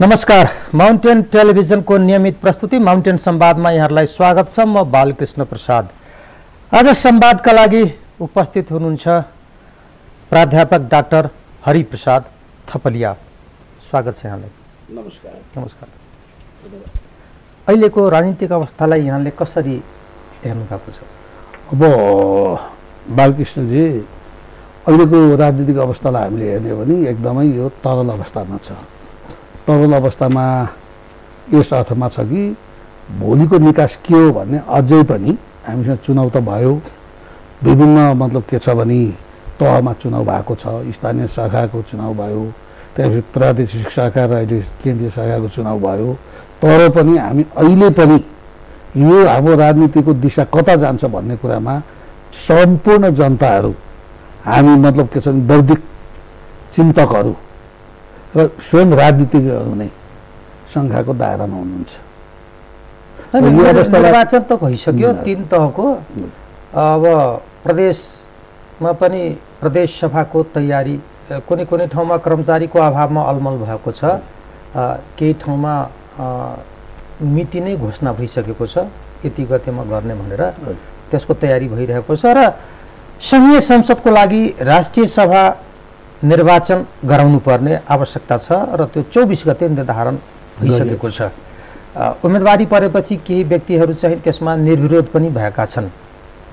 नमस्कार माउन्टेन टेलिभिजनको नियमित प्रस्तुति माउन्टेन संवादमा यहाँहरूलाई स्वागत छ म बालकृष्ण प्रसाद। आज संवादका लागि उपस्थित हुनुहुन्छ प्राध्यापक डाक्टर हरिप्रसाद थपलिया। स्वागत छ यहाँलाई। नमस्कार। नमस्कार। अहिलेको राजनीतिक अवस्थालाई यहाँले कसरी हेर्नु भएको छ? अब बालकृष्णजी अहिलेको राजनीतिक अवस्थालाई हामीले हेर्ने हो भने एकदमै यो तरल अवस्थामा छ। तरल अवस्थामा यस अर्थमा छ कि भोलिको निकास के हो भन्ने अझै पनि हामीसँग चुनाव त भयो। विभिन्न मतलब के छ भने तहमा चुनाव भएको छ स्थानीय शाखाको चुनाव भयो त्यसपछि प्रादेशिक शाखा र अहिले केन्द्रीय शाखाको चुनाव भयो। तर पनि हामी अहिले पनि यो हाम्रो राजनीतिको दिशा कता जान्छ भन्ने कुरामा सम्पूर्ण जनताहरू हामी मतलब के छ भने बौद्धिक चिन्तकहरू र स्वयं राजनीतिज्ञहरू नै सङ्घाको दायरामा हुनुहुन्छ। निर्वाचन त भइसक्यो। तिन तहको। अब प्रदेशमा पनि प्रदेश सभाको तयारी कुनै कुनै ठाउँमा कर्मचारीको अभावमा अलमल भएको छ। केही ठाउँमा मिति नै घोषणा भइसकेको छ। यति गतेमा गर्ने भनेर त्यसको तयारी भइरहेको छ र सङ्घीय संसदको लागि राष्ट्रिय सभा निर्वाचन गराउनु पर्ने आवश्यकता छ र त्यो चौबिस गते निर्धारण भइसकेको छ। उम्मेदवारी परेपछि केही व्यक्तिहरू चाहिँ त्यसमा निर्विरोध पनि भएका छन्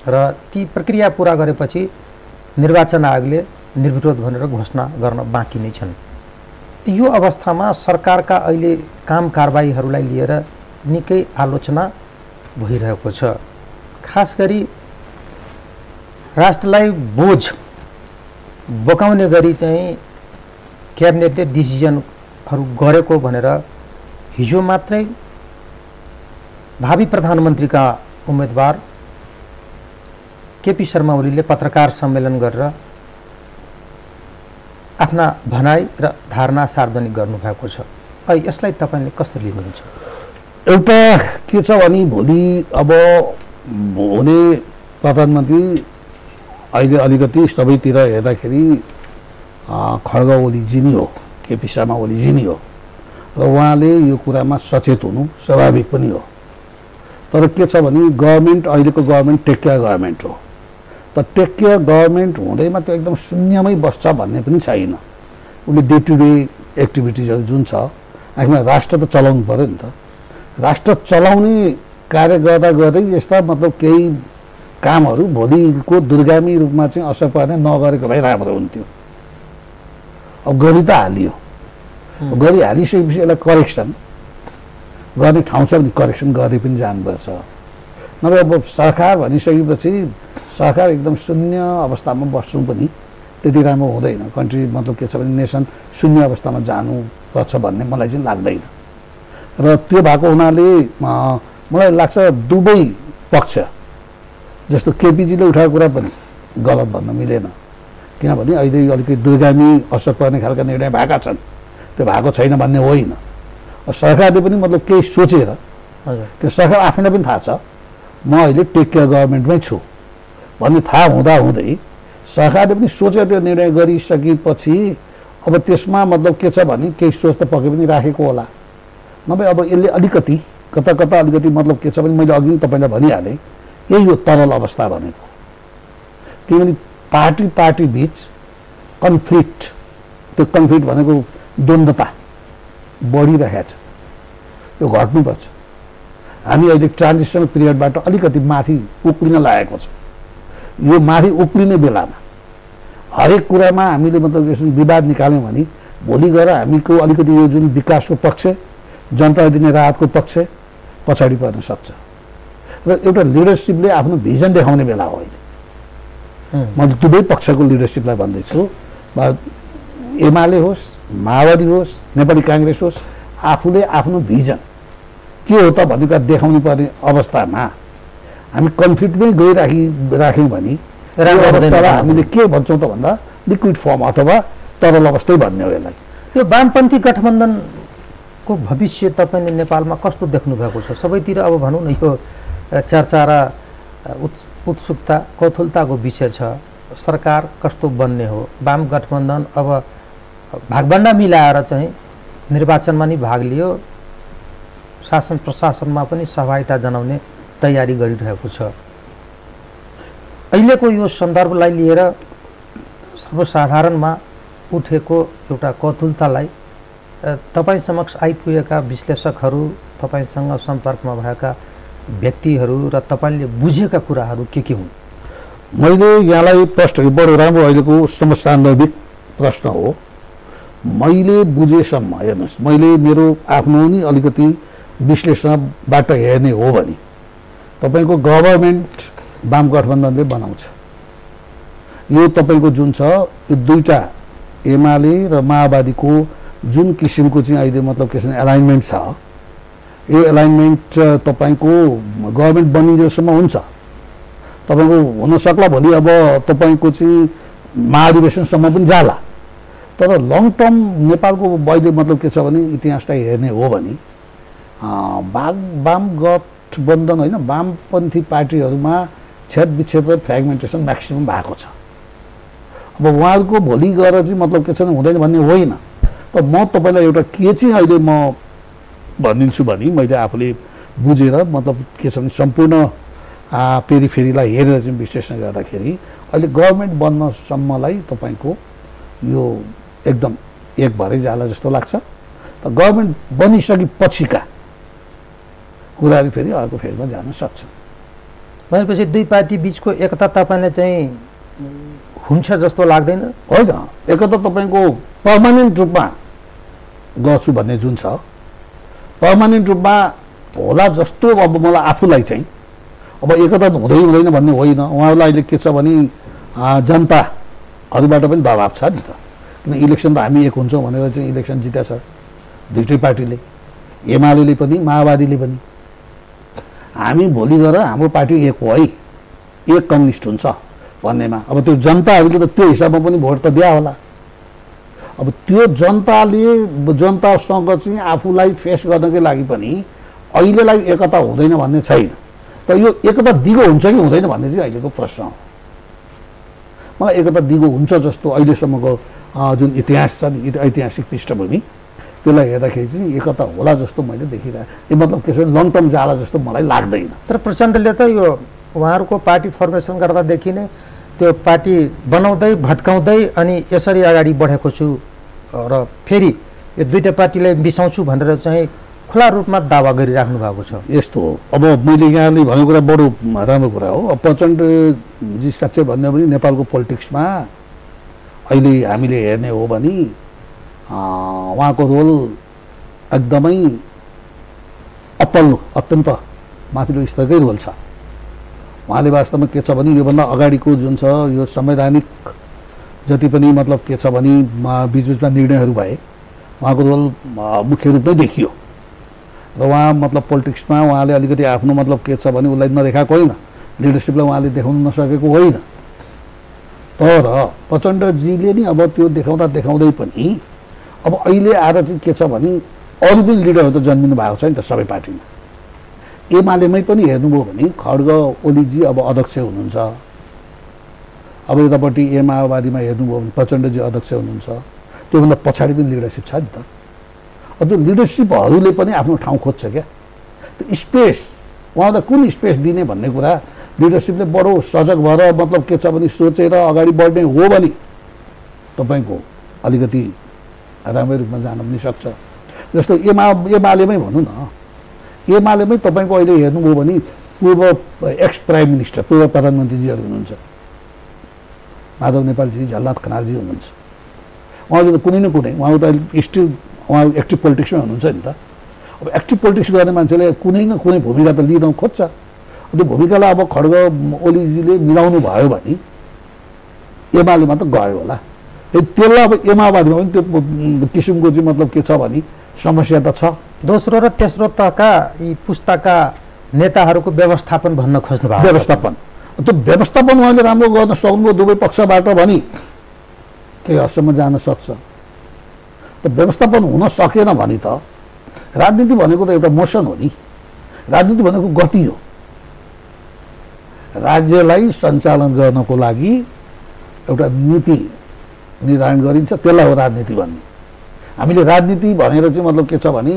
र ती प्रक्रिया पुरा गरेपछि निर्वाचन आयोगले निर्विरोध भनेर घोषणा गर्न बाँकी नै छन्। यो अवस्थामा सरकारका अहिले काम कारबाहीहरूलाई लिएर निकै आलोचना भइरहेको छ। खास गरी राष्ट्रलाई बोझ बोकाउने गरी चाहिँ क्याबिनेटले डिसिजनहरू गरेको भनेर हिजो मात्रै भावी प्रधानमन्त्रीका उम्मेदवार केपी शर्मा ओलीले पत्रकार सम्मेलन गरेर आफ्ना भनाइ र धारणा सार्वजनिक गर्नुभएको छ। यसलाई तपाईँले कसरी लिनुहुन्छ? एउटा के छ भने भोलि अब हुने प्रधानमन्त्री अहिले अलिकति सबैतिर हेर्दाखेरि खड्ग ओलीजी नै हो केपी शर्मा ओलीजी नै हो। र उहाँले यो कुरामा सचेत हुनु स्वाभाविक पनि हो। तर के छ भने गभर्मेन्ट अहिलेको गभर्मेन्ट टेकिया गभर्मेन्ट हो। त टेकिया गभर्मेन्ट हुँदैमा त्यो एकदम शून्यमै बस्छ भन्ने पनि छैन। उसले डे टु डे एक्टिभिटिजहरू जुन छ आखिरमा राष्ट्र त चलाउनु पऱ्यो नि त। राष्ट्र चलाउने कार्य गर्दा गर्दै यस्ता मतलब केही कामहरू भोलिको दुर्गामी रूपमा चाहिँ असर पर्ने नगरेको भए राम्रो हुन्थ्यो। अब गरी त हालियो। गरी हालिसकेपछि यसलाई करेक्सन गर्ने ठाउँ छ भने करेक्सन गर्दै पनि जानुपर्छ। नभए अब सरकार भनिसकेपछि सरकार एकदम शून्य अवस्थामा बस्नु पनि त्यति राम्रो हुँदैन। कन्ट्री मतलब के छ भने नेसन शून्य अवस्थामा जानुपर्छ भन्ने मलाई चाहिँ लाग्दैन। र त्यो भएको हुनाले मलाई लाग्छ दुवै पक्ष जस्तो केपिजीले उठाएको कुरा पनि गलत भन्न मिलेन। किनभने अहिले अलिकति दुर्गामी असर पर्ने खालका निर्णय भएका छन्। त्यो भएको छैन भन्ने होइन। सरकारले पनि मतलब केही सोचेर त्यो सरकार आफैलाई पनि थाहा छ म अहिले टेक केयर गभर्मेन्टमै छु भन्ने थाहा हुँदा हुँदै सरकारले पनि सोचेर त्यो निर्णय गरिसकेपछि अब त्यसमा मतलब के छ भने केही सोच त पक्कै पनि राखेको होला। नभए अब यसले अलिकति कता कता अलिकति मतलब के छ भने मैले अघि नै तपाईँलाई भनिहालेँ यही हो तरल अवस्था भनेको किनभने पार्टी पार्टी बिच कन्फ्लिक्ट त्यो कन्फ्लिक्ट भनेको द्वन्द्वता बढिरहेको छ। यो घट्नुपर्छ हामी अहिले ट्रान्जिसनल पिरियडबाट अलिकति माथि उक्लिन लागेको छ। यो माथि उक्लिने बेलामा हरेक कुरामा हामीले मतलब यसो विवाद निकाल्यौँ भने भोलि गएर हामीको अलिकति यो जुन विकासको पक्ष जनतालाई दिने राहतको पक्ष पछाडि पर्न सक्छ। र एउटा लिडरसिपले आफ्नो भिजन देखाउने बेला हो अहिले। मैले दुवै पक्षको लिडरसिपलाई भन्दैछु। एमाले होस् माओवादी होस् नेपाली काङ्ग्रेस होस् आफूले आफ्नो भिजन के हो त भन्ने कुरा देखाउनु पर्ने अवस्थामा हामी कन्फ्लिक्टमै गइराखि राख्यौँ भने हामीले के भन्छौँ त भन्दा लिक्विड फर्म अथवा तरल अवस्थै भन्ने हो यसलाई। यो वामपन्थी गठबन्धनको भविष्य तपाईँले नेपालमा कस्तो देख्नु भएको छ? सबैतिर अब भनौँ न यो चर्चा र उत्सुकता कौथुलताको विषय छ। सरकार कस्तो बन्ने हो? वाम गठबन्धन अब भागभन्डा मिलाएर चाहिँ निर्वाचनमा नि भाग लियो। शासन प्रशासनमा पनि सहभागिता जनाउने तयारी गरिरहेको छ। अहिलेको यो सन्दर्भलाई लिएर सर्वसाधारणमा उठेको एउटा कतुलतालाई तपाईँ समक्ष आइपुगेका विश्लेषकहरू तपाईँसँग सम्पर्कमा भएका व्यक्तिहरू र तपाईँले बुझेका कुराहरू के के हुन्? मैले यहाँलाई प्रश्न बडो राम्रो अहिलेको समस्या नैविक प्रश्न हो। मैले बुझेसम्म हेर्नुहोस् मैले मेरो आफ्नो नि अलिकति विश्लेषणबाट हेर्ने हो भने तपाईँको गभर्मेन्ट वाम गठबन्धनले बनाउँछ। यो तपाईँको जुन छ यो दुईवटा एमाले र माओवादीको जुन किसिमको चाहिँ अहिले मतलब के छ एलाइनमेन्ट छ यो एलाइनमेन्ट तपाईँको गभर्मेन्ट बनिन्जेलसम्म हुन्छ। तपाईँको हुनसक्ला भोलि अब तपाईँको चाहिँ महाधिवेशनसम्म पनि जाला। तर लङ टर्म नेपालको अहिले मतलब के छ भने इतिहासलाई हेर्ने हो भने वाम वाम गठबन्धन होइन वामपन्थी पार्टीहरूमा छेद विच्छेद फ्रेगमेन्टेसन म्याक्सिमम् भएको छ। अब उहाँहरूको भोलि गएर चाहिँ मतलब के छ भने हुँदैन भन्ने होइन। तर म तपाईँलाई एउटा के चाहिँ अहिले म भनिदिन्छु भने मैले आफूले बुझेर मतलब के छ भने सम्पूर्ण पेरिफेरीलाई हेरेर चाहिँ विश्लेषण गर्दाखेरि अहिले गभर्मेन्ट बन्नसम्मलाई तपाईँको यो एकदम एक भरै जाला जस्तो लाग्छ। त गभर्मेन्ट बनिसकेपछिका कुराहरू फेरि अर्को फेरिमा जान सक्छ। भनेपछि दुई पार्टी बिचको एकता तपाईँले चाहिँ हुन्छ जस्तो लाग्दैन? होइन। एकता तपाईँको पर्मानेन्ट रूपमा गर्छु भन्ने जुन छ पर्मानेन्ट रूपमा होला जस्तो अब मलाई आफूलाई चाहिँ। अब एकता हुँदै हुँदैन भन्ने होइन। उहाँहरूलाई अहिले के छ भने जनताहरूबाट पनि दबाब छ नि त। किन इलेक्सन त हामी एक हुन्छौँ भनेर चाहिँ इलेक्सन जित्या छ दुइटै पार्टीले। एमाले पनि माओवादीले पनि। हामी भोलि गएर हाम्रो पार्टी एक हो है। एक कम्युनिस्ट हुन्छ भन्नेमा। अब त्यो जनताहरूले त त्यो हिसाबमा पनि भोट त दिया होला। अब त्यो जनताले जनतासँग चाहिँ आफूलाई फेस गर्नकै लागि पनि अहिलेलाई एकता हुँदैन भन्ने छैन। तर यो एकता दिगो हुन्छ कि हुँदैन भन्ने चाहिँ अहिलेको प्रश्न हो। मलाई एकता दिगो हुन्छ जस्तो अहिलेसम्मको जुन इतिहास छ नि ऐतिहासिक पृष्ठभूमि त्यसलाई हेर्दाखेरि चाहिँ एकता होला जस्तो मैले देखिरहेको मतलब के छ लङ टर्म जाला जस्तो मलाई लाग्दैन। तर प्रचण्डले त यो उहाँहरूको पार्टी फर्मेसन गर्दादेखि नै त्यो पार्टी बनाउँदै भत्काउँदै अनि यसरी अगाडि बढेको छु र फेरि यो दुइटा पार्टीलाई बिसाउँछु भनेर चाहिँ खुला रूपमा दावा गरिराख्नु भएको छ। यस्तो हो। अब मैले यहाँले भनेको कुरा बडो राम्रो कुरा हो। अब प्रचण्डजी साँच्चै भन्यो भने नेपालको पोलिटिक्समा अहिले हामीले हेर्ने हो भने उहाँको रोल एकदमै अप्पल्लो अत्यन्त माथिल्लो स्तरकै रोल छ। उहाँले वास्तवमा के छ भने योभन्दा अगाडिको जुन छ यो संवैधानिक जति पनि मतलब के छ भने बिचबिचमा निर्णयहरू भए उहाँको रोल मुख्य रूपमै देखियो। र उहाँ मतलब पोलिटिक्समा उहाँले अलिकति आफ्नो मतलब के छ भने उसलाई नदेखाएको होइन। लिडरसिपलाई उहाँले देखाउन नसकेको होइन। तर प्रचण्डजीले नि अब त्यो देखाउँदा देखाउँदै पनि अब अहिले आएर चाहिँ के छ भने अरू पनि लिडरहरू त जन्मिनु भएको छ नि त सबै पार्टीमा। एमालेमै पनि हेर्नुभयो भने खड्ग ओलीजी अब अध्यक्ष हुनुहुन्छ। अब यतापट्टि ए माओवादीमा हेर्नुभयो भने प्रचण्डजी अध्यक्ष हुनुहुन्छ। त्योभन्दा पछाडि पनि लिडरसिप छ नि त। अब त्यो लिडरसिपहरूले पनि आफ्नो ठाउँ खोज्छ क्या। त्यो स्पेस उहाँलाई कुन स्पेस दिने भन्ने कुरा लिडरसिपले बडो सजग भएर मतलब के छ भने सोचेर अगाडि बढ्ने हो भने तपाईँको अलिकति राम्रै रूपमा जान पनि सक्छ। जस्तो एमा एमालेमै भनौँ न। एमालेमै तपाईँको अहिले हेर्नुभयो भने पूर्व एक्स प्राइम मिनिस्टर पूर्व प्रधानमन्त्रीजीहरू हुनुहुन्छ। माधव नेपालजी झलनाथ खनालजी हुनुहुन्छ। उहाँले त कुनै न कुनै उहाँको त अहिले स्टिल उहाँ एक्टिभ पोलिटिक्समै हुनुहुन्छ नि त। अब एक्टिभ पोलिटिक्स गर्ने मान्छेले कुनै न कुनै भूमिका त लिन खोज्छ। त्यो भूमिकालाई अब खड्ग ओलीजीले मिलाउनु भयो भने एमालेमा त गयो होला। त्यसलाई अब एमावादीमा पनि त्यो किसिमको चाहिँ मतलब के छ भने समस्या त छ। दोस्रो र तेस्रो तहका यी पुस्ताका नेताहरूको व्यवस्थापन भन्न खोज्नु भएको व्यवस्थापन। त्यो व्यवस्थापन उहाँले राम्रो गर्न सक्नुभयो दुवै पक्षबाट भने। केही हदसम्म जान सक्छ? त व्यवस्थापन हुन सकेन भने त राजनीति भनेको त एउटा मोसन हो नि। राजनीति भनेको गति हो। राज्यलाई सञ्चालन गर्नको लागि एउटा नीति निर्धारण गरिन्छ त्यसलाई हो राजनीति भन्ने। हामीले राजनीति भनेर चाहिँ मतलब के छ भने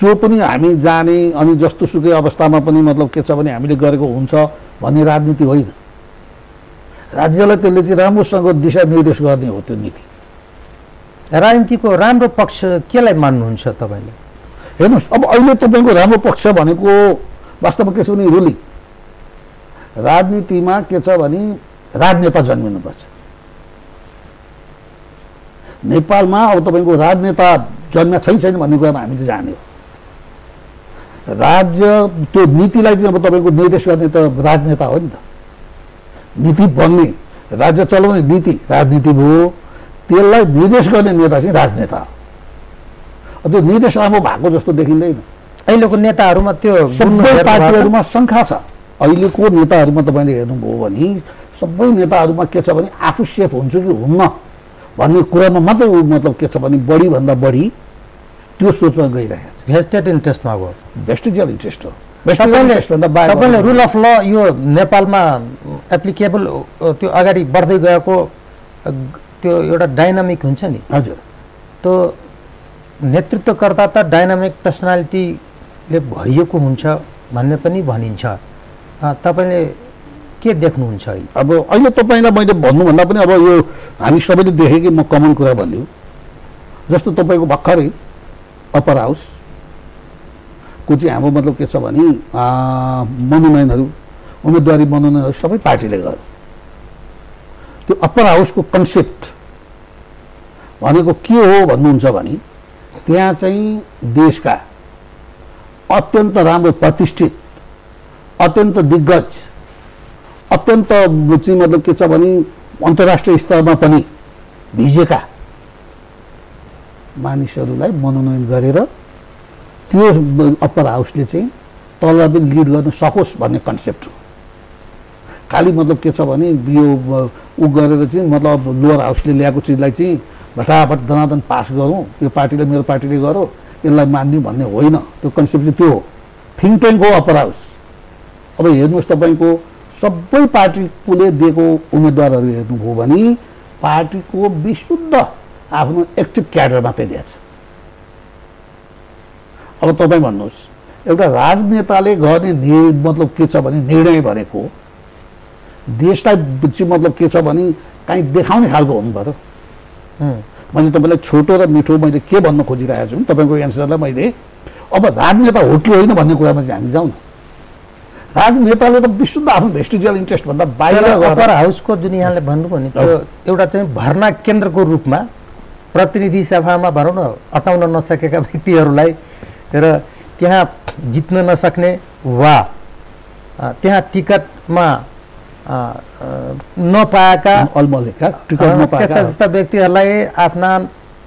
जो पनि हामी जाने अनि जस्तो सुकै अवस्थामा पनि मतलब के छ भने हामीले गरेको हुन्छ भन्ने राजनीति होइन। राज्यलाई त्यसले चाहिँ राम्रोसँग दिशानिर्देश गर्ने हो त्यो नीति। राजनीतिको राम्रो पक्ष केलाई मान्नुहुन्छ तपाईँले? हेर्नुहोस् अब अहिले तपाईँको राम्रो पक्ष भनेको वास्तवमा के छ भने रुलिङ। राजनीतिमा के छ भने राजनेता जन्मिनुपर्छ। नेपालमा अब तपाईँको राजनेता जन्म छैन छैन भन्ने कुरामा हामीले जान्यो राज्य त्यो नीतिलाई चाहिँ अब तपाईँको निर्देश गर्ने त राजनेता हो नि त। नीति बन्ने राज्य चलाउने नीति राजनीति भयो त्यसलाई निर्देश गर्ने नेता चाहिँ राजनेता हो। त्यो निर्देश राम्रो भएको जस्तो देखिँदैन। अहिलेको नेताहरूमा त्यो सबै? पार्टीहरूमा शङ्का छ। अहिलेको नेताहरूमा तपाईँले हेर्नुभयो भने सबै नेताहरूमा के छ भने आफू सेफ हुन्छ कि हुन्न। भन्ने कुरामा मात्रै ऊ मतलब के छ भने बढीभन्दा बढी त्यो सोचमा गइरहेको भेस्टेड इन्ट्रेस्टमा गयो छ भेस्टिजियल इन्ट्रेस्ट हो। तपाईँले रुल अफ ल यो नेपालमा एप्लिकेबल त्यो अगाडि बढ्दै गएको त्यो एउटा डाइनामिक हुन्छ नि। हजुर। त्यो नेतृत्वकर्ता त डाइनामिक पर्सनालिटीले भरिएको हुन्छ भन्ने पनि भनिन्छ। तपाईँले के देख्नुहुन्छ अब अहिले तपाईँलाई मैले भन्नुभन्दा पनि अब यो हामी सबैले देखेँ कि म कमन कुरा भन्यो। जस्तो तपाईँको भर्खरै अप्पर हाउस को चाहिँ हाम्रो मतलब के छ भने मनोनयनहरू उम्मेदवारी मनोनयनहरू सबै पार्टीले गर्यो त्यो अप्पर हाउसको कन्सेप्ट भनेको के हो भन्नुहुन्छ भने त्यहाँ चाहिँ देशका अत्यन्त राम्रो प्रतिष्ठित अत्यन्त दिग्गज अत्यन्त चाहिँ मतलब के छ भने अन्तर्राष्ट्रिय स्तरमा पनि भिजेका मानिसहरूलाई मनोनयन गरेर त्यो अप्पर हाउसले चाहिँ तललाई पनि लिड गर्न सकोस् भन्ने कन्सेप्ट हो। खालि मतलब के छ भने यो ऊ गरेर चाहिँ मतलब लोवर हाउसले ल्याएको चिजलाई चाहिँ भटाभट दनादन पास गरौँ यो पार्टीले मेरो पार्टीले गरौँ यसलाई मानिदिउँ भन्ने होइन। त्यो कन्सेप्ट चाहिँ त्यो हो। थिङ्क ट्याङ्क हो अप्पर हाउस। अब हेर्नुहोस् तपाईँको सबै पार्टीले दिएको उम्मेदवारहरू हेर्नुभयो भने पार्टीको विशुद्ध आफ्नो एक्टिभ क्याडर मात्रै दिएछ। अब तपाईँ भन्नुहोस् एउटा राजनेताले गर्ने नि मतलब के छ भने निर्णय भनेको देशलाई चाहिँ मतलब के छ भने काहीँ देखाउने खालको हुनु पऱ्यो। मैले तपाईँलाई छोटो र मिठो मैले के भन्न खोजिरहेको छु तपाईँको एन्सरलाई मैले अब राजनेता हो कि होइन भन्ने कुरामा चाहिँ हामी जाउँ न राजनेताले त विशुद्ध आफ्नो भेस्टिजियल इन्ट्रेस्टभन्दा बाहिर अप्पर हाउसको जुन यहाँले भन्नुभयो नि त्यो एउटा चाहिँ भर्ना केन्द्रको रूपमा प्रतिनिधि सभामा भनौँ न अटाउन नसकेका व्यक्तिहरूलाई र त्यहाँ जित्न नसक्ने वा त्यहाँ टिकटमा नपाएका त्यस्ता त्यस्ता व्यक्तिहरूलाई आफ्ना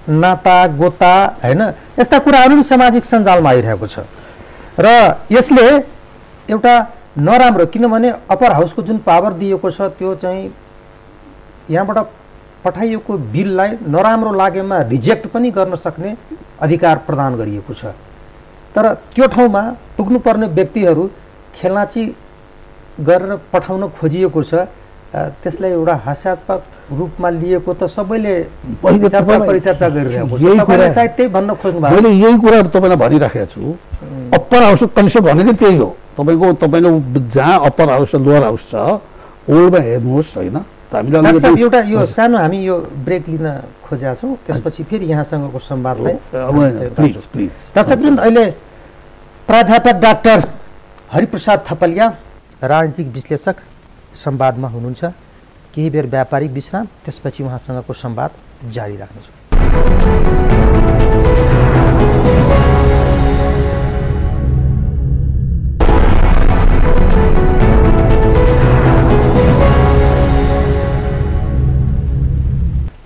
नाता गोता होइन यस्ता कुराहरू सामाजिक सञ्जालमा आइरहेको छ। र यसले एउटा नराम्रो किनभने अप्पर हाउसको जुन पावर दिएको छ त्यो चाहिँ यहाँबाट पठाइएको बिललाई नराम्रो लागेमा रिजेक्ट पनि गर्न सक्ने अधिकार प्रदान गरिएको छ। तर त्यो ठाउँमा पुग्नुपर्ने व्यक्तिहरू खेलाची गरेर पठाउन खोजिएको छ त्यसलाई एउटा हास्यात्मक रूपमा लिएको त सबैले परिचर्चा गरिरहेको छ। कुरा- सायद त्यही भन्न खोज्नु भएको मैले यही कुराहरू तपाईँलाई भनिराखेको छु। अप्पर हाउसको कन्सेप्ट भनेकै त्यही हो। तपाईँको तपाईँको जहाँ अप्पर हाउस र लोवर हाउस छ ओल्डमा हेर्नुहोस् होइन? एउटा यो सानो हामी यो ब्रेक लिन खोजेका छौँ। त्यसपछि फेरि यहाँसँगको संवादलाई दर्शकवृन्द अहिले प्राध्यापक डाक्टर हरिप्रसाद थपलिया राजनीतिक विश्लेषक संवादमा हुनुहुन्छ। केही बेर व्यापारिक विश्राम त्यसपछि उहाँसँगको संवाद जारी राख्नेछौँ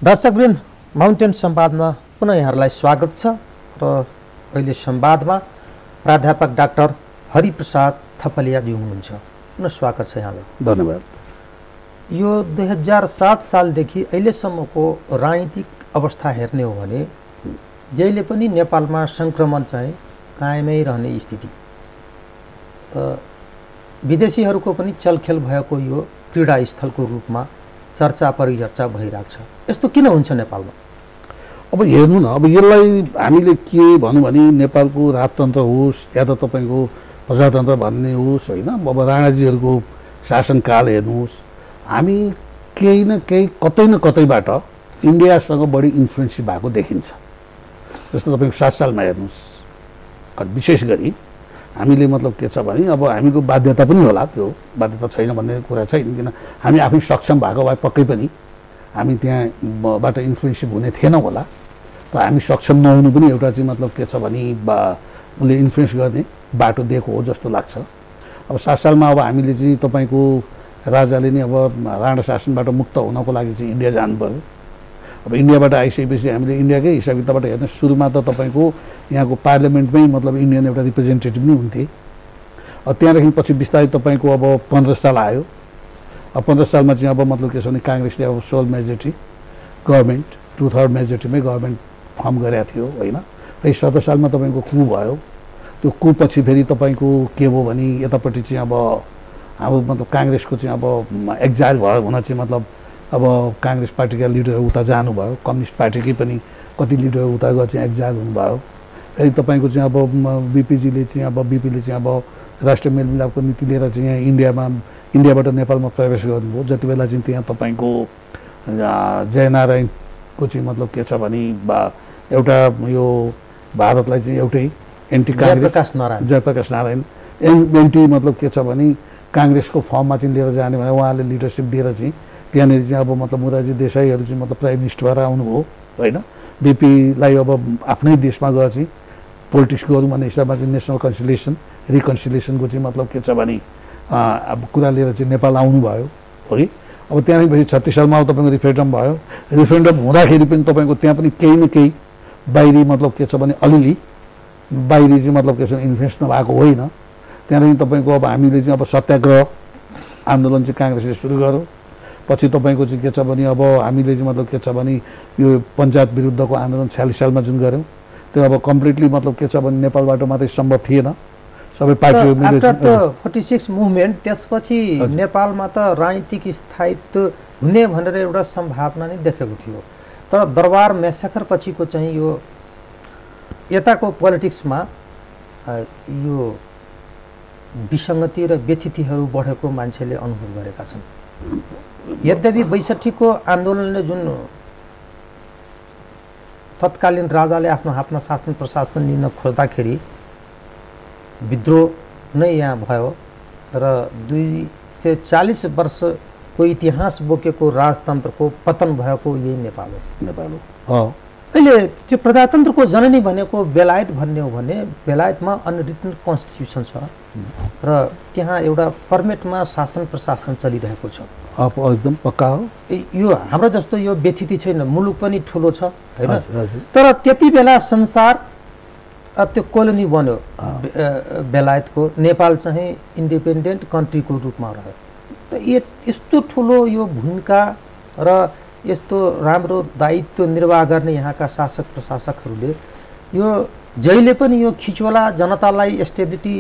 दर्शकवृन्द माउन्टेन संवादमा पुनः यहाँहरूलाई स्वागत छ र अहिले संवादमा प्राध्यापक डाक्टर हरिप्रसाद थपलियाजी हुनुहुन्छ। पुनः स्वागत छ यहाँलाई। धन्यवाद। यो दुई हजार सात सालदेखि अहिलेसम्मको राजनीतिक अवस्था हेर्ने हो भने जहिले पनि नेपालमा सङ्क्रमण चाहिँ कायमै रहने स्थिति। त विदेशीहरूको पनि चलखेल भएको यो क्रीडा स्थलको रूपमा चर्चा परिचर्चा भइरहेको छ। यस्तो किन हुन्छ नेपालमा? अब हेर्नु न अब यसलाई हामीले के भनौँ भने नेपालको राजतन्त्र होस् या त तपाईँको प्रजातन्त्र भन्ने होस् होइन अब राणाजीहरूको शासनकाल हेर्नुहोस् हामी केही न केही कतै न कतैबाट इन्डियासँग बढी इन्फ्लुएन्सी भएको देखिन्छ। जस्तो तपाईँको सात सालमा हेर्नुहोस् विशेष गरी हामीले मतलब के छ भने अब हामीको बाध्यता पनि होला त्यो बाध्यता छैन भन्ने कुरा छैन किन हामी आफै सक्षम भएको भए पक्कै पनि हामी त्यहाँबाट इन्फ्लुएन्सिभ हुने थिएन होला। तर हामी सक्षम नहुनु पनि एउटा चाहिँ मतलब के छ भने बा उसले इन्फ्लुएन्स गर्ने बाटो दिएको हो जस्तो लाग्छ। अब सात सालमा अब हामीले चाहिँ तपाईँको राजाले नै अब राणा शासनबाट मुक्त हुनको लागि चाहिँ इन्डिया जानु अब इन्डियाबाट आइसकेपछि हामीले इन्डियाकै हिसाब किताबबाट हेर्नु सुरुमा त तपाईँको यहाँको पार्लियामेन्टमै मतलब इन्डियन एउटा रिप्रेजेन्टेटिभ नै हुन्थे। त्यहाँदेखि पछि बिस्तारै तपाईँको अब पन्ध्र साल आयो। अब पन्ध्र सालमा चाहिँ अब मतलब के छ भने काङ्ग्रेसले अब sole majority government to third मेजोरिटीमै government form गरेको थियो होइन? फेरि सत्र सालमा तपाईँको कु भयो। त्यो कु पछि फेरि तपाईँको के भयो भने यतापट्टि चाहिँ अब अब मतलब काङ्ग्रेसको चाहिँ अब एक्जाइल भयो हुन चाहिँ मतलब अब काङ्ग्रेस पार्टीका लिडर उता जानुभयो कम्युनिस्ट पार्टीकै पनि कति लिडर उता गएर चाहिँ एक्जाइल हुनुभयो। फेरि तपाईँको चाहिँ अब बिपिजीले चाहिँ अब बिपीले चाहिँ अब राष्ट्रिय मेलमिलापको नीति लिएर चाहिँ यहाँ इन्डियामा इन्डियाबाट नेपालमा प्रवेश गर्नुभयो जति बेला चाहिँ त्यहाँ तपाईँको जयनारायणको चाहिँ मतलब के छ भने बा एउटा यो भारतलाई चाहिँ एउटै एन्टी काङ्ग्रेस जयप्रकाश नारायण। एन्टी मतलब के छ भने काङ्ग्रेसको फर्ममा चाहिँ लिएर जाने भने उहाँले लिडरसिप दिएर चाहिँ त्यहाँनिर चाहिँ अब मतलब मुराजी देसाईहरू चाहिँ मतलब प्राइम मिनिस्टर भएर आउनुभयो होइन? बिपीलाई अब आफ्नै देशमा गएर चाहिँ पोलिटिक्स गरौँ भन्ने हिसाबमा चाहिँ नेसनल कन्सिलेसन रिकन्सिलेसनको चाहिँ मतलब के छ भने अब कुरा लिएर चाहिँ नेपाल आउनुभयो हो? अब त्यहाँदेखि छत्तिस सालमा तपाईँको रिफरेन्डम भयो। रिफरेन्डम हुँदाखेरि पनि तपाईँको त्यहाँ पनि केही न केही बाहिरी मतलब के छ भने अलिअलि बाहिरी चाहिँ मतलब के छ भने इन्फ्लुएन्स नभएको होइन। त्यहाँदेखि तपाईँको अब हामीले चाहिँ अब सत्याग्रह आन्दोलन चाहिँ काङ्ग्रेसले सुरु गर्यो। पछि तपाईँको चाहिँ के छ भने अब हामीले चाहिँ मतलब के छ भने यो पञ्चायत विरुद्धको आन्दोलन छ्यालिस सालमा जुन गऱ्यौँ त्यो अब कम्प्लिटली मतलब के छ भने नेपालबाट मात्रै सम्भव थिएन। सबै पार्टीहरू फोर्टी सिक्स मुभमेन्ट त्यसपछि नेपालमा त राजनीतिक स्थायित्व हुने भनेर एउटा सम्भावना नै देखेको थियो। तर दरबार मेसाखर पछिको चाहिँ यो यताको पोलिटिक्समा यो विसङ्गति र व्यथितिहरू बढेको मान्छेले अनुभव गरेका छन्। यद्यपि बैसठीको आन्दोलनले जुन तत्कालीन राजाले आफ्नो हातमा शासन प्रशासन लिन खोज्दाखेरि विद्रोह नै यहाँ भयो र दुई सय चालिस वर्षको इतिहास बोकेको राजतन्त्रको पतन भएको यही नेपाल हो। नेपाल हो। अहिले त्यो प्रजातन्त्रको जननी भनेको बेलायत भन्ने हो भने बेलायतमा अनरिटन कन्स्टिट्युसन छ र त्यहाँ एउटा फर्मेटमा शासन प्रशासन चलिरहेको छ। एकदम पक्का हो? यो हाम्रो जस्तो यो व्यथिति छैन मुलुक पनि ठुलो छ होइन? तर त्यति बेला संसार त्यो कोलोनी बन्यो बेलायतको नेपाल चाहिँ इन्डिपेन्डेन्ट कन्ट्रीको रूपमा रह्यो। त यस्तो ठुलो यो भूमिका र यस्तो राम्रो दायित्व निर्वाह गर्ने यहाँका शासक प्रशासकहरूले यो जहिले पनि यो खिचवाला जनतालाई स्टेबिलिटी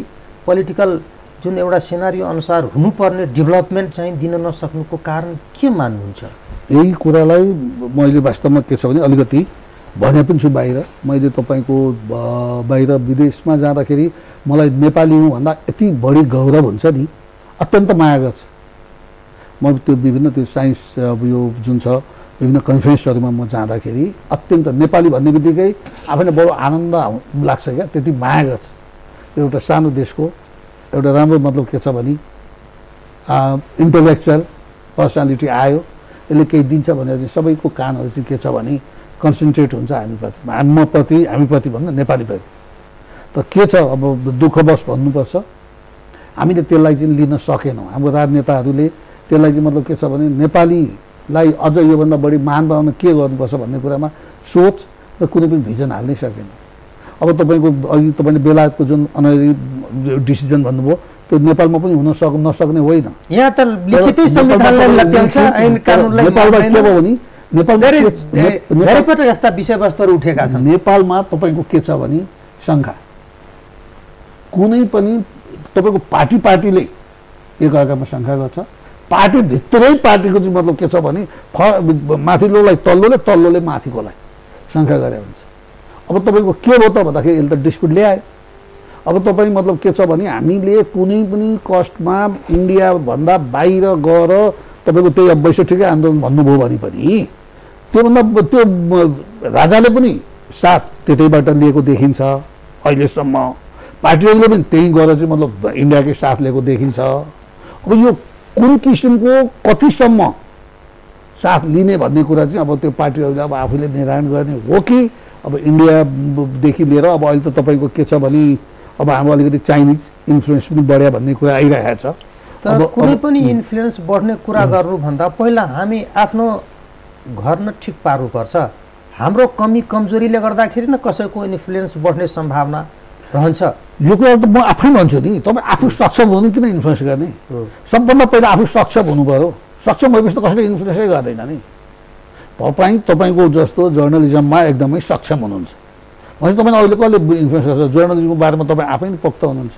पोलिटिकल जुन एउटा सिनारी अनुसार हुनुपर्ने डेभलपमेन्ट चाहिँ दिन नसक्नुको कारण के मान्नुहुन्छ? यही कुरालाई मैले वास्तवमा के छ भने अलिकति भने पनि छु बाहिर। मैले तपाईँको बाहिर विदेशमा जाँदाखेरि मलाई नेपाली हुँ भन्दा यति बढी गौरव हुन्छ नि अत्यन्त माया गर्छ म त्यो विभिन्न त्यो साइन्स अब यो जुन छ विभिन्न कन्फरेन्सहरूमा म जाँदाखेरि अत्यन्त नेपाली भन्ने बित्तिकै आफैले बडो आनन्द लाग्छ क्या। त्यति माया गर्छ। एउटा सानो देशको एउटा राम्रो मतलब के छ भने इन्टलेक्चुअल पर्सनालिटी आयो। यसले केही दिन्छ भनेर सबैको कानहरू चाहिँ के छ भने कन्सन्ट्रेट हुन्छ हामीप्रति। हामीप्रति हामीप्रति भन्दा नेपालीप्रति। त के छ? अब दुःखवश भन्नुपर्छ। हामीले त्यसलाई चाहिँ लिन सकेनौँ। हाम्रो राजनेताहरूले त्यसलाई चाहिँ मतलब के छ भने नेपालीलाई अझ योभन्दा बढी मान बनाउन के गर्नुपर्छ भन्ने कुरामा सोच र कुनै पनि भिजन हाल्नै सकेन। अब तपाईँको अघि तपाईँले बेलायतको जुन अनहरी डिसिजन भन्नुभयो त्यो नेपालमा पनि हुन सक नसक्ने होइन। यहाँ त नेपालमा के भयो भने उठेका छन्। नेपालमा तपाईँको के छ भने शङ्का कुनै पनि तपाईँको पार्टी पार्टीले एकअर्कामा शङ्का गर्छ पार्टीभित्रै पार्टीको चाहिँ मतलब के छ भने फ माथिल्लोलाई तल्लोले तल्लोले माथिकोलाई शङ्का गरे हुन्छ। अब तपाईँको के भयो त भन्दाखेरि यसले त डिस्प्युट ल्यायो। अब तपाईँ मतलब के छ भने हामीले कुनै पनि कस्टमा इन्डियाभन्दा बाहिर गएर तपाईँको त्यही अब बैसठीकै आन्दोलन भन्नुभयो भने पनि त्योभन्दा त्यो राजाले पनि साथ त्यतैबाट लिएको देखिन्छ। अहिलेसम्म पार्टीहरूले पनि त्यहीँ गएर चाहिँ मतलब इन्डियाकै साथ लिएको देखिन्छ। अब यो कुन किसिमको कतिसम्म साथ लिने भन्ने कुरा चाहिँ अब त्यो पार्टीहरूले अब आफूले निर्धारण गर्ने हो कि अब इन्डियादेखि लिएर अब अहिले त तपाईँको के छ भने अब हाम्रो अलिकति चाइनिज इन्फ्लुएन्स पनि बढ्यो भन्ने कुरा आइरहेको छ। तर कुनै पनि इन्फ्लुएन्स बढ्ने कुरा गर्नुभन्दा पहिला हामी आफ्नो घर न ठिक पार्नुपर्छ। हाम्रो कमी कमजोरीले गर्दाखेरि न कसैको इन्फ्लुएन्स बढ्ने सम्भावना रहन्छ। यो कुरा त म आफै भन्छु नि। तपाईँ आफू सक्षम हुनु किन इन्फ्लुएन्स गर्ने? सबभन्दा पहिला आफू सक्षम हुनु पऱ्यो सक्षम भएपछि त कसैले इन्फ्लुएन्सै गर्दैन नि। तपाईँ तपाईँको जस्तो जर्नलिजममा एकदमै सक्षम हुनुहुन्छ। भने तपाईँले अहिले कसले इन्फ्लुएन्स गर्छ? जर्नलिजमको बारेमा तपाईँ आफै नै पोख्त हुनुहुन्छ।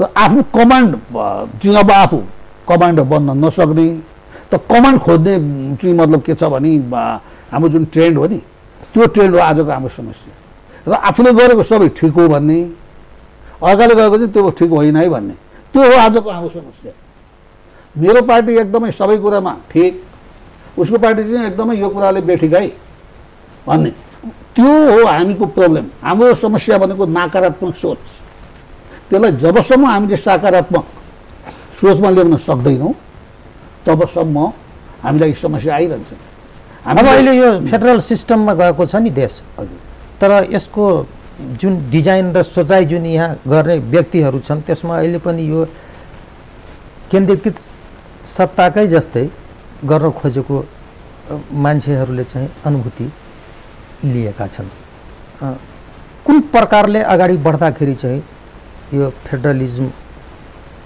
र आफ्नो कमान्ड चाहिँ अब आफू कमान्डर बन्न नसक्ने त कमान्ड खोज्ने चाहिँ मतलब के छ भने हाम्रो जुन ट्रेन्ड हो नि त्यो ट्रेन्ड हो आजको हाम्रो समस्या। र आफूले गरेको सबै ठिक हो भन्ने। अर्काले गरेको चाहिँ त्यो ठिक होइन है भन्ने। त्यो हो आजको हाम्रो समस्या। मेरो पार्टी एकदमै सबै कुरामा ठिक। उसको पार्टी चाहिँ एकदमै यो कुराले बेठिक है भन्ने। त्यो हो हामीको प्रब्लम हाम्रो समस्या भनेको नकारात्मक सोच। त्यसलाई जबसम्म हामीले सकारात्मक सोचमा ल्याउन सक्दैनौँ तबसम्म हामीलाई समस्या आइरहन्छ। अब अहिले यो फेडरल सिस्टममा गएको छ नि देश। तर यसको जुन डिजाइन र सोचाइ जुन यहाँ गर्ने व्यक्तिहरू छन् त्यसमा अहिले पनि यो केन्द्रीकृत सत्ताकै जस्तै गर्न खोजेको मान्छेहरूले चाहिँ अनुभूति लिएका छन्। कुन प्रकारले अगाडि बढ्दाखेरि चाहिँ यो फेडरलिजम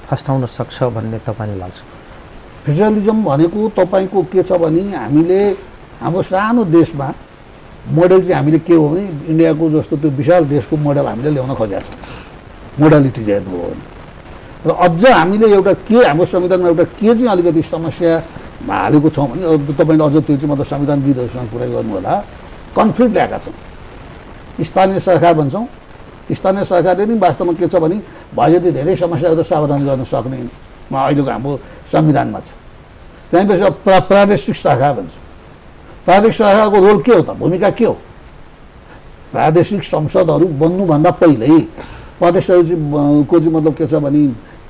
फस्टाउन सक्छ भन्ने तपाईँलाई लाग्छ? फेडरलिजम भनेको तपाईँको के छ भने हामीले हाम्रो सानो देशमा मोडल चाहिँ हामीले के हो भने इन्डियाको जस्तो त्यो विशाल देशको मोडल हामीले ल्याउन खोजेका छौँ। मोडालिटी चाहिँ हेर्नु हो। भने र अझ हामीले एउटा के हाम्रो संविधानमा एउटा के चाहिँ अलिकति समस्या हालेको छौँ भने तपाईँले अझ त्यो चाहिँ मतलब संविधानविदहरूसँग कुरा गर्नु होला कन्फ्लिक्ट ल्याएका छौँ। स्थानीय सरकार भन्छौँ। स्थानीय सरकारले नि वास्तवमा के छ भने भयो यदि धेरै समस्याहरू सावधान गर्न सक्ने। अहिलेको हाम्रो संविधानमा छ। प्रा प्रादेशिक सरकार भन्छ। प्रादेशिक सरकारको रोल के हो त? भूमिका के हो? प्रादेशिक संसदहरू बन्नुभन्दा पहिल्यै प्रदेशहरू को चाहिँ मतलब के छ भने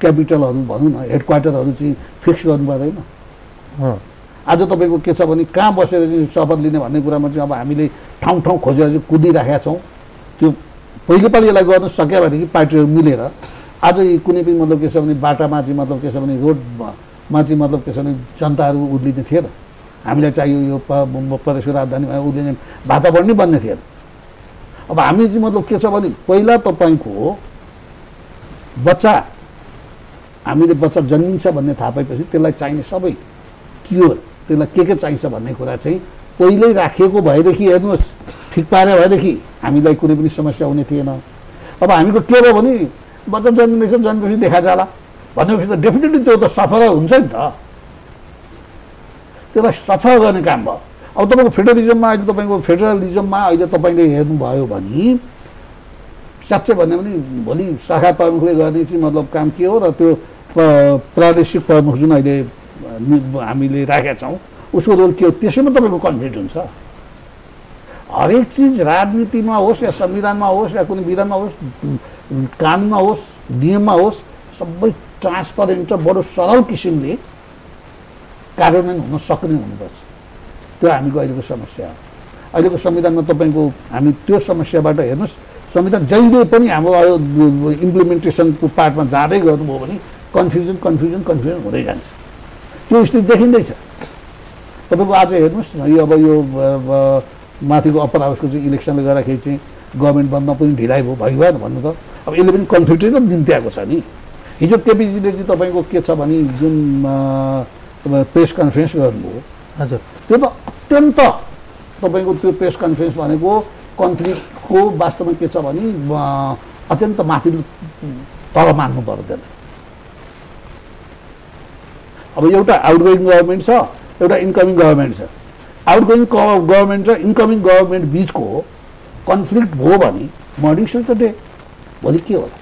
क्यापिटलहरू भनौँ न हेडक्वार्टरहरू चाहिँ फिक्स गर्नु पर्दैन। आज तपाईँको के छ भने कहाँ बसेर चाहिँ शपथ लिने भन्ने कुरामा चाहिँ अब हामीले ठाउँ ठाउँ खोजेर चाहिँ कुदिराखेका छौँ। त्यो पहिले पालि यसलाई गर्न सक्यो भनेदेखि पार्टीहरू मिलेर आज कुनै पनि मतलब के छ भने बाटामा चाहिँ मतलब के छ भने रोडमा चाहिँ मतलब के छ भने जनताहरू उद्लिने थिएन हामीलाई चाहियो यो प्रदेशको राजधानीमा उद्लिने वातावरण नै बन्ने थिएन। अब हामी चाहिँ मतलब के छ भने पहिला तपाईँको बच्चा हामीले बच्चा जन्मिन्छ भन्ने थाहा पाएपछि त्यसलाई चाहिने सबै क्योर त्यसलाई के के चाहिन्छ भन्ने कुरा चाहिँ पहिल्यै राखिएको भएदेखि हेर्नुहोस् ठिक पारे भएदेखि हामीलाई कुनै पनि समस्या हुने थिएन। अब हामीको के भयो भने बच्चा जन्मिँदैछ जन्मेपछि देखा जाला भनेपछि त डेफिनेटली त्यो त सफल हुन्छ नि त। त्यसलाई सफल गर्ने काम भयो अब तपाईँको फेडरलिजममा अहिले तपाईँको फेडरलिजममा अहिले तपाईँले हेर्नुभयो भने साँच्चै भन्यो भने भोलि शाखा प्रमुखले गर्ने चाहिँ मतलब काम के हो र त्यो प्रादेशिक प्रमुख जुन अहिले हामीले राखेका छौँ उसको रोल के हो त्यसैमा तपाईँको कन्फ्लिक्ट हुन्छ हरेक चिज राजनीतिमा होस् या संविधानमा होस् या कुनै विधानमा होस् कानुनमा होस् नियममा होस् सबै ट्रान्सपरेन्ट र बडो सरल किसिमले कार्यान्वयन हुन सक्ने हुनुपर्छ त्यो हामीको अहिलेको समस्या हो अहिलेको संविधानमा तपाईँको हामी त्यो समस्याबाट हेर्नुहोस् संविधान जहिले पनि हाम्रो इम्प्लिमेन्टेसनको पार्टमा जाँदै गर्नुभयो भने कन्फ्युजन कन्फ्युजन कन्फ्युजन हुँदै जान्छ त्यो स्थिति देखिँदैछ तपाईँको आज हेर्नुहोस् न यो अब यो माथिको अप्पर हाउसको चाहिँ इलेक्सनले गर्दाखेरि चाहिँ गभर्मेन्ट बन्द पनि ढिलाइ भयो भयो भएन भन्नु त अब यसले पनि निम्ति आएको छ नि हिजो केपिजीले चाहिँ तपाईँको के छ भने जुन प्रेस कन्फरेन्स गर्नुभयो हजुर त्यो त अत्यन्त तपाईँको त्यो प्रेस कन्फरेन्स भनेको कन्फ्लिक्टको वास्तवमा के छ भने अत्यन्त माथि तल मान्नु पर्दैन अब एउटा आउटगोइङ गभर्मेन्ट छ एउटा इन्कमिङ गभर्मेन्ट छ आउटगोइङ गभर्मेन्ट र इन्कमिङ गभर्मेन्ट बिचको कन्फ्लिक्ट भयो भने मर्निङ सिल त डे भोलि के होला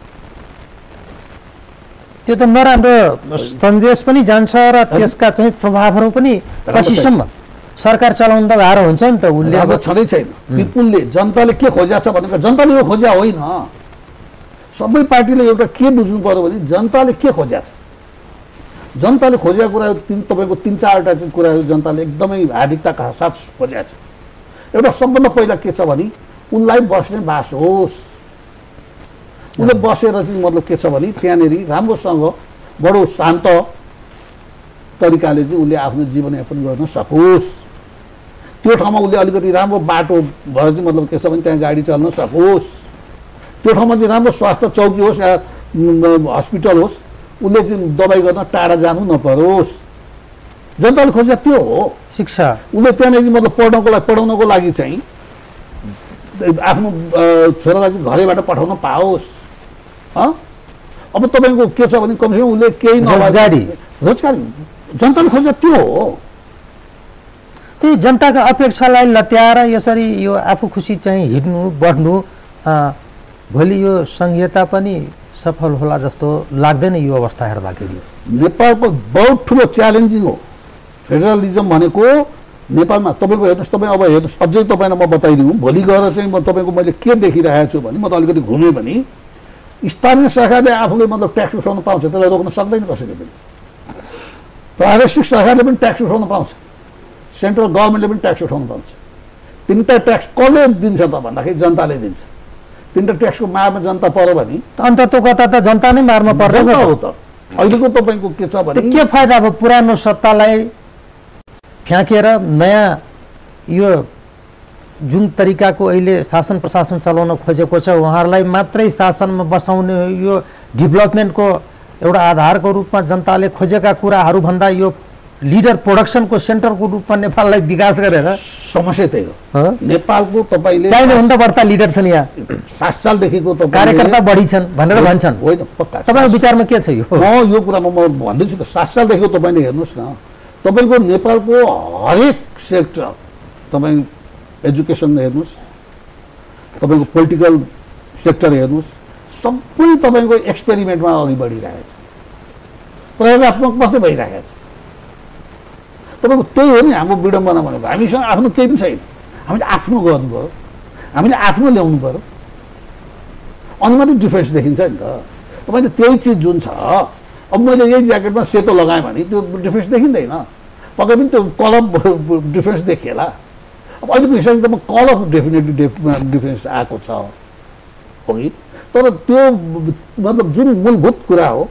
त्यो त नराम्रो सन्देश पनि जान्छ र त्यसका चाहिँ प्रभावहरू पनि पछिसम्म सरकार चलाउँदा गाह्रो हुन्छ नि त उसले अब। छँदै छैन। पिपुलले जनताले के खोज्या छ भनेको जनताले यो खोज्या होइन। सबै पार्टीले एउटा के बुझ्नु पर्यो भने जनताले के खोज्या छ? जनताले खोजेको कुरा तिन तपाईँको तिन चारवटा चाहिँ कुराहरू जनताले एकदमै हार्दिकताका साथ खोज्या छ। एउटा सबभन्दा पहिला के छ भने उनलाई बस्ने बास होस्। उसले बसेर चाहिँ मतलब के छ भने त्यहाँनिर राम्रोसँग बडो शान्त तरिकाले चाहिँ उसले आफ्नो जीवनयापन गर्न सकोस्। त्यो ठाउँमा उसले अलिकति राम्रो बाटो भएर चाहिँ मतलब के छ भने त्यहाँ गाडी चल्न सकोस्। त्यो ठाउँमा चाहिँ राम्रो स्वास्थ्य चौकी होस् या हस्पिटल होस् उसले चाहिँ दबाई गर्न टाढा जानु नपरोस्। जनताले खोजेको त्यो हो। शिक्षा। उसले त्यहाँनिर मतलब पढ्नको लागि पढाउनको लागि चाहिँ आफ्नो छोरालाई चाहिँ घरैबाट पठाउन पाओस्? अब तपाईँको के छ भने कमसेकम उसले केही नभए- रोजगारी। रोजगारी जनताले खोजेको त्यो हो त्यही जनताका अपेक्षालाई लत्याएर यसरी यो आफू खुसी चाहिँ हिँड्नु बढ्नु भोलि यो सङ्घीयता पनि सफल होला जस्तो लाग्दैन यो अवस्था हेर्दाखेरि नेपालको बहुत ठुलो च्यालेन्जिङ हो फेडरलिजम भनेको नेपालमा तपाईँको हेर्नुहोस् तपाईँ अब हेर्नुहोस् अझै तपाईँलाई म बताइदिउँ भोलि गएर चाहिँ म तपाईँको मैले के देखिरहेको छु भने म त अलिकति घुमेँ भने स्थानीय सरकारले आफूले मतलब ट्याक्स उठाउन पाउँछ त्यसलाई रोक्न सक्दैन कसैले पनि प्रादेशिक सरकारले पनि ट्याक्स उठाउन पाउँछ सेन्ट्रल गभर्मेन्टले पनि ट्याक्स उठाउन पाउँछ तिनवटा ट्याक्स कसले दिन्छ त भन्दाखेरि जनताले दिन्छ तिनवटा ट्याक्सको मारमा जनता पऱ्यो भने अन्ततोगता त जनता नै मार्न पर्छ हो त अहिलेको तपाईँको के छ भने के फाइदा अब पुरानो सत्तालाई फ्याँकेर नयाँ यो जुन तरिकाको अहिले शासन प्रशासन चलाउन खोजेको छ उहाँहरूलाई मात्रै शासनमा बसाउने यो डेभलपमेन्टको एउटा आधारको रूपमा जनताले खोजेका कुराहरूभन्दा यो लिडर प्रोडक्सनको सेन्टरको रूपमा नेपाललाई विकास गरेर समस्या त्यही हो? नेपालको तपाईँले चाहिने भन्दा बढ्ता लिडर छन् यहाँ। सात सालदेखिको तपाईँले- कार्यकर्ता बढी छन् भनेर भन्छन्। होइन पक्का तपाईँको विचारमा के छ यो? म यो कुरामा म भन्दैछु त सात सालदेखिको तपाईँले हेर्नुहोस् न तपाईँको नेपालको हरेक सेक्टर तपाईँ एजुकेसन हेर्नुहोस् तपाईँको पोलिटिकल सेक्टर हेर्नुहोस् सबै तपाईँको एक्सपेरिमेन्टमा अघि बढिरहेको छ प्रयोगत्मक मात्रै भइरहेको छ तपाईँको त्यही हो नि हाम्रो विडम्बना भनेको। हामीसँग आफ्नो केही पनि छैन। हामीले आफ्नो गर्नु पऱ्यो हामीले आफ्नो ल्याउनु पऱ्यो अनि मात्रै डिफ्रेन्स देखिन्छ नि त। तपाईँले त्यही चिज जुन छ अब मैले यही ज्याकेटमा सेतो लगाएँ भने त्यो डिफ्रेन्स देखिँदैन। पक्कै पनि त्यो कलर डिफ्रेन्स देखिएला। अब अहिलेको हिसाबले त म कलर डेफिनेटली डिफ्रेन्स आएको छ। हो कि तर त्यो मतलब जुन मूलभूत कुरा हो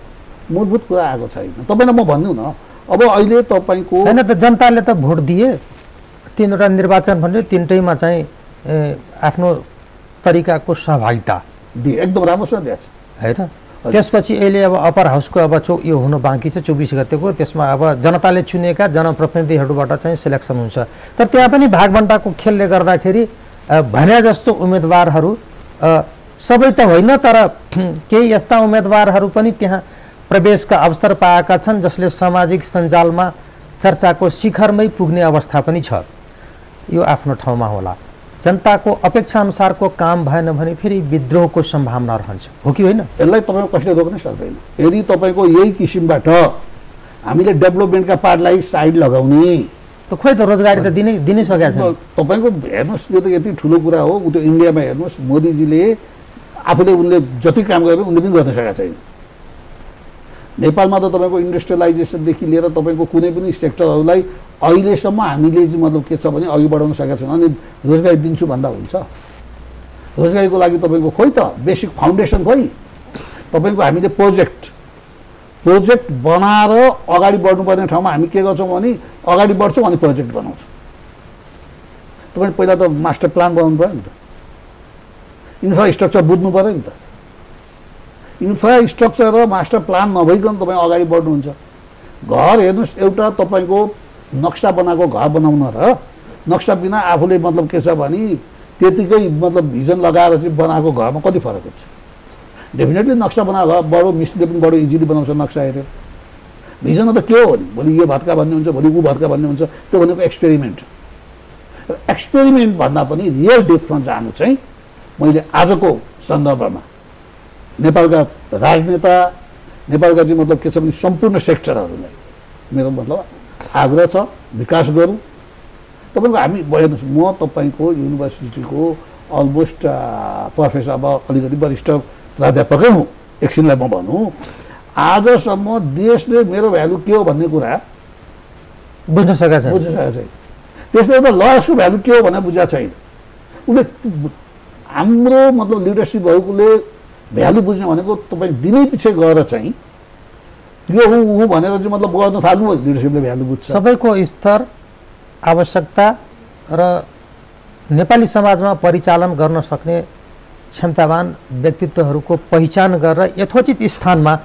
मूलभूत कुरा आएको छैन। तपाईँलाई म भनिदिउँ न अब अहिले तपाईँको होइन त जनताले त भोट दिए। तिनवटा निर्वाचन भन्यो तिनटैमा चाहिँ आफ्नो तरिकाको सहभागिता। दिए। एकदम राम्रोसँग दिएको छ। होइन? त्यसपछि अहिले अब अप्पर हाउसको अब चौ यो हुनु बाँकी छ चौबिस गतेको। त्यसमा अब जनताले चुनेका जनप्रतिनिधिहरूबाट चाहिँ सिलेक्सन हुन्छ। तर त्यहाँ पनि भागभन्डाको खेलले गर्दाखेरि भने जस्तो उम्मेदवारहरू सबै त होइन तर केही यस्ता उम्मेदवारहरू पनि त्यहाँ प्रवेशका अवसर पाएका छन् जसले सामाजिक सञ्जालमा चर्चाको शिखरमै पुग्ने अवस्था पनि छ। यो आफ्नो ठाउँमा होला। जनताको अपेक्षा अनुसारको काम भएन भने फेरि विद्रोहको सम्भावना रहन्छ। हो कि होइन? यसलाई तपाईँ कसले रोक्नै सक्दैन। यदि तपाईँको यही किसिमबाट हामीले डेभलपमेन्टका पार्टलाई साइड लगाउने त खोइ त रोजगारी त दिनै दिनै सकेका छन्। तपाईँको हेर्नुहोस् यो त यति ठुलो कुरा हो। उ त्यो इन्डियामा हेर्नुहोस् मोदीजीले आफूले उनले जति काम गरे उनले पनि गर्न सकेका छैन। नेपालमा त तपाईँको इन्डस्ट्रियलाइजेसनदेखि लिएर तपाईँको कुनै पनि सेक्टरहरूलाई अहिलेसम्म हामीले चाहिँ मतलब के छ भने अघि बढाउन सकेका छैन। अनि रोजगारी दिन्छु भन्दा हुन्छ। रोजगारीको लागि तपाईँको खोइ त बेसिक फाउन्डेसन खोइ। तपाईँको हामीले प्रोजेक्ट प्रोजेक्ट बनाएर अगाडि बढ्नुपर्ने ठाउँमा हामी के गर्छौँ भने अगाडि बढ्छौँ अनि प्रोजेक्ट बनाउँछौँ। तपाईँ पहिला त मास्टर प्लान बनाउनु पऱ्यो नि त। इन्फ्रास्ट्रक्चर बुझ्नु पऱ्यो नि त। इन्फ्रास्ट्रक्चर र मास्टर प्लान नभइकन तपाईँ अगाडि बढ्नुहुन्छ। घर हेर्नुहोस् एउटा तपाईँको नक्सा बनाएको घर बनाउन र नक्सा बिना आफूले मतलब के छ भने त्यतिकै मतलब भिजन लगाएर चाहिँ बनाएको घरमा कति फरक हुन्छ? डेफिनेटली नक्सा बनाएर बडो मिस्त्रीले पनि बडो इजिली बनाउँछ नक्सा हेरेर। भिजनमा त के हो भने भोलि यो भत्का भन्ने हुन्छ भोलि ऊ भत्का भन्ने हुन्छ त्यो भनेको एक्सपेरिमेन्ट एक्सपेरिमेन्ट भन्दा पनि रियल डेप्थमा जानु चाहिँ मैले आजको सन्दर्भमा नेपालका राजनेता नेपालका चाहिँ मतलब के छ भने सम्पूर्ण सेक्टरहरूलाई मेरो मतलब आग्रह छ विकास गरौँ तपाईँको हामी हेर्नुहोस् म तपाईँको युनिभर्सिटीको अलमोस्ट प्रोफेसर अब अलिकति वरिष्ठ प्राध्यापकै हुँ एकछिनलाई म भनौँ आजसम्म देशले मेरो भ्यालु के हो भन्ने कुरा बुझ्न सकेका छैन बुझ्न सकेको छैन त्यसले एउटा लयर्सको भ्यालु के हो भनेर बुझाएको छैन उसले हाम्रो मतलब लिडरसिपहरूले भ्यालु बुझ्ने भनेको तपाईँ दिनै पछि गएर चाहिँ यो हुँ भनेर चाहिँ मतलब गर्न थाल्नु लिडरसिपले भ्यालु बुझ्छ। सबैको स्तर आवश्यकता र नेपाली समाजमा परिचालन गर्न सक्ने क्षमतावान व्यक्तित्वहरूको पहिचान गरेर यथोचित स्थानमा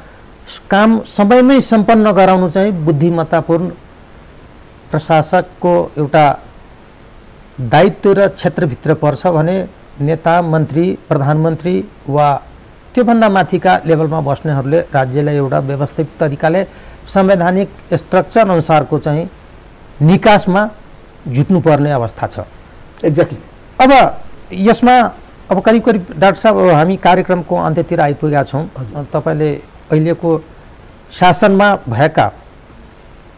काम समयमै सम्पन्न गराउनु चाहिँ बुद्धिमत्तापूर्ण प्रशासकको एउटा दायित्व र क्षेत्रभित्र पर्छ भने नेता मन्त्री प्रधानमन्त्री वा त्योभन्दा माथिका लेभलमा बस्नेहरूले राज्यलाई एउटा व्यवस्थित तरिकाले संवैधानिक स्ट्रक्चर अनुसारको चाहिँ निकासमा जुट्नुपर्ने अवस्था छ। एक्ज्याक्टली अब यसमा अब करिब करिब डाक्टर साहब अब हामी कार्यक्रमको अन्त्यतिर आइपुगेका छौँ। तपाईँले अहिलेको शासनमा भएका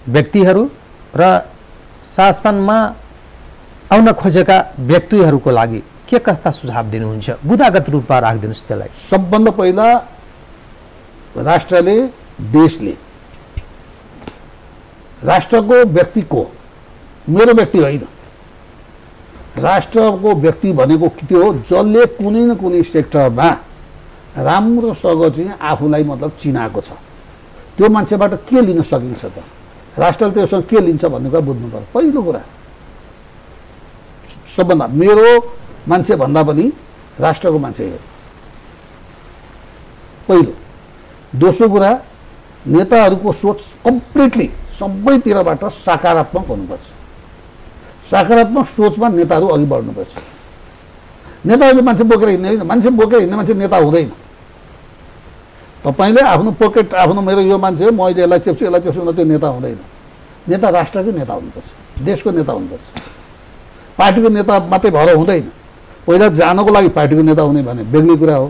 व्यक्तिहरू र शासनमा आउन खोजेका व्यक्तिहरूको लागि के कस्ता सुझाव दिनुहुन्छ? बुदागत रूपमा राखिदिनुहोस् त्यसलाई। सबभन्दा पहिला राष्ट्रले देशले राष्ट्रको व्यक्तिको मेरो व्यक्ति होइन राष्ट्रको व्यक्ति भनेको के हो जसले कुनै न कुनै सेक्टरमा राम्रोसँग चाहिँ आफूलाई मतलब चिनाएको छ। त्यो मान्छेबाट के लिन सकिन्छ त? राष्ट्रले त्योसँग के लिन्छ भन्ने कुरा बुझ्नु पर्छ पहिलो कुरा सबभन्दा मेरो मान्छे भन्दा पनि राष्ट्रको मान्छे हो। पहिलो दोस्रो कुरा नेताहरूको सोच कम्प्लिटली सबैतिरबाट सकारात्मक हुनुपर्छ। सकारात्मक सोचमा नेताहरू अघि बढ्नुपर्छ। नेताहरूले मान्छे बोकेर हिँड्ने होइन मान्छे बोकेर हिँड्ने मान्छे नेता हुँदैन। तपाईँले आफ्नो पोकेट आफ्नो मेरो यो मान्छे म अहिले यसलाई चेप्छु यसलाई चेप्छु त्यो नेता हुँदैन। नेता राष्ट्रकै नेता हुनुपर्छ देशको नेता हुनुपर्छ। पार्टीको नेता मात्रै भएर हुँदैन। पहिला जानको लागि पार्टीको नेता हुने भने बेग्लै कुरा हो।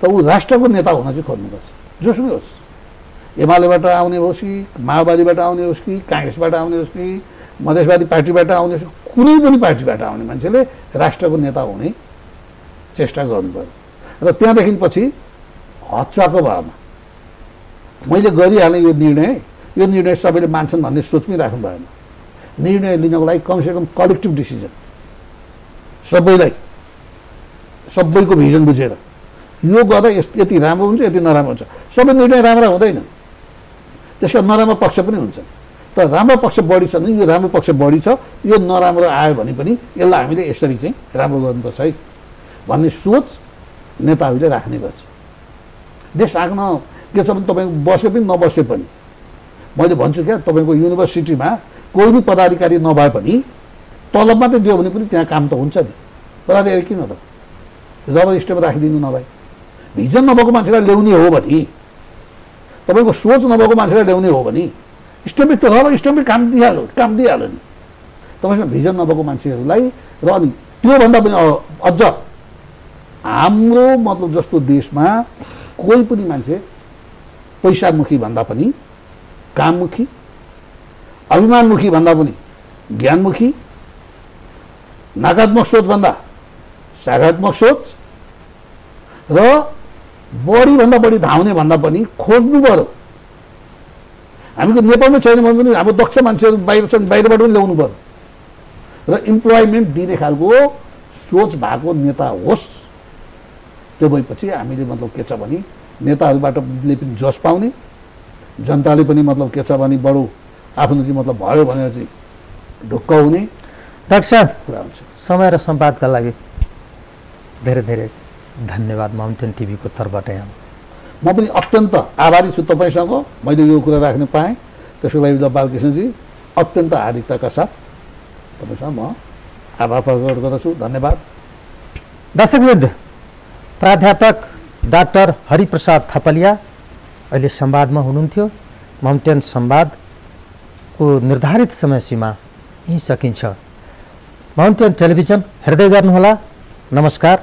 त ऊ राष्ट्रको नेता हुन चाहिँ खोज्नुपर्छ जोसुकै होस्। एमालेबाट आउने होस् कि माओवादीबाट आउने होस् कि काङ्ग्रेसबाट आउने होस् कि मधेसवादी पार्टीबाट आउने होस् कुनै पनि पार्टीबाट आउने मान्छेले राष्ट्रको नेता हुने चेष्टा गर्नु पऱ्यो र त्यहाँदेखि पछि हच्चाको भएमा मैले गरिहालेँ यो निर्णय। यो निर्णय सबैले मान्छन् भन्ने सोचमै राख्नु भएन। निर्णय लिनको लागि कमसेकम कलेक्टिभ डिसिजन सबैलाई सबैको भिजन बुझेर। यो गर्दा यति राम्रो हुन्छ यति नराम्रो हुन्छ। सबै निर्णय राम्रा हुँदैन। त्यसका नराम्रो पक्ष पनि हुन्छ तर राम्रो पक्ष बढी छ भने यो राम्रो पक्ष बढी छ। यो नराम्रो आयो भने पनि यसलाई हामीले यसरी चाहिँ राम्रो गर्नुपर्छ है भन्ने सोच नेताहरूले राख्ने गर्छ। देश हाँक्न के छ भने तपाईँ बसे पनि नबसे पनि। मैले भन्छु क्या तपाईँको युनिभर्सिटीमा कोही पनि पदाधिकारी नभए पनि तलब मात्रै दियो भने पनि त्यहाँ काम त हुन्छ नि। पदाधिकारी किन त? जब स्टेप राखिदिनु नभए भिजन नभएको मान्छेलाई ल्याउने हो भने तपाईँको सोच नभएको मान्छेलाई ल्याउने हो भने स्टोमिक त र स्टोमिक काम दिइहाल्यो काम दिइहाल्यो नि तपाईँसँग भिजन नभएको मान्छेहरूलाई र अनि त्योभन्दा पनि अझ हाम्रो मतलब जस्तो देशमा कोही पनि मान्छे पैसामुखी भन्दा पनि काममुखी अभिमानमुखी भन्दा पनि ज्ञानमुखी नकारात्मक सोचभन्दा सकारात्मक सोच र बढीभन्दा बढी धाउने भन्दा पनि खोज्नु पऱ्यो हामीको नेपालमै छैन भने पनि हाम्रो दक्ष मान्छेहरू बाहिर छन् बाहिरबाट पनि ल्याउनु पऱ्यो र इम्प्लोइमेन्ट दिने खालको सोच भएको नेता होस् त्यो भएपछि हामीले मतलब के छ भने नेताहरूबाटले पनि जस पाउने जनताले पनि मतलब के छ भने बडो आफ्नो चाहिँ मतलब भयो भनेर चाहिँ ढुक्क हुने डाक्टर साहब कुरा हुन्छ समय र सम्वादका लागि धेरै धेरै धन्यवाद माउन्टेन टिभीको तर्फबाट यहाँ। म पनि अत्यन्त आभारी छु तपाईँसँग। मैले यो कुरा राख्न पाएँ। त्यसको लागि बालकृष्णजी। अत्यन्त हार्दिकताका साथ तपाईँसँग म आभार प्रकट गर्दछु। धन्यवाद। दर्शकवृन्द प्राध्यापक डाक्टर हरिप्रसाद थपलिया अहिले संवादमा हुनुहुन्थ्यो। माउन्टेन संवादको निर्धारित समय सीमा यहीँ सकिन्छ। माउन्टेन टेलिभिजन हेर्दै गर्नुहोला। नमस्कार।